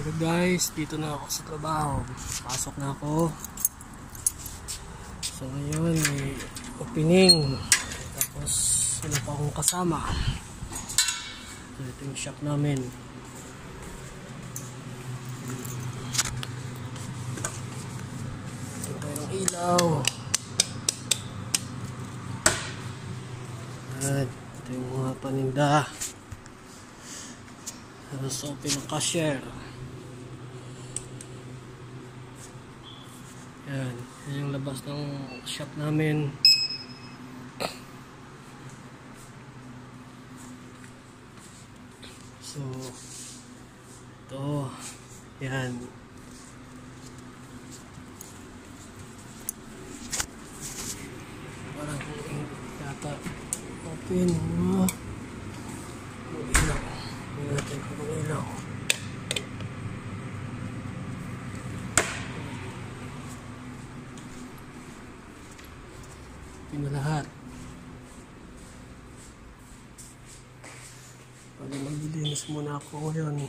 Hello guys, dito na ako sa trabaho. Pasok na ako. So ngayon, may opening. Tapos, wala pa akong kasama. So, ito yung shop namin. Ito tayong ilaw. At ito yung mga paninda. Tapos open ang cashier. Yan. Yan yung labas ng shop namin. So, ito. Yan. Parang yata open. Ano? Yung ilaw. Tingnan natin kung ang ilaw. Hindi na lahat. Pag maglilinis muna ako ngayon.